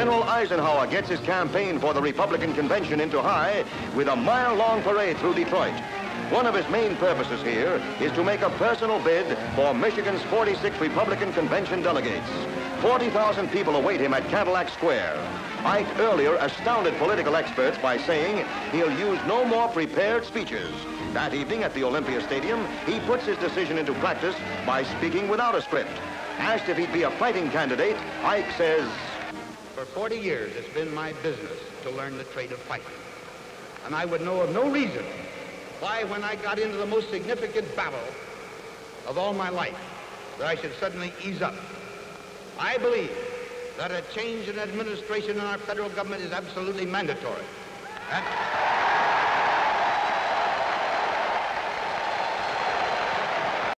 General Eisenhower gets his campaign for the Republican convention into high with a mile-long parade through Detroit. One of his main purposes here is to make a personal bid for Michigan's 46 Republican convention delegates. 40,000 people await him at Cadillac Square. Ike earlier astounded political experts by saying he'll use no more prepared speeches. That evening at the Olympia Stadium, he puts his decision into practice by speaking without a script. Asked if he'd be a fighting candidate, Ike says, For 40 years, it's been my business to learn the trade of fighting. And I would know of no reason why, when I got into the most significant battle of all my life, that I should suddenly ease up. I believe that a change in administration in our federal government is absolutely mandatory. And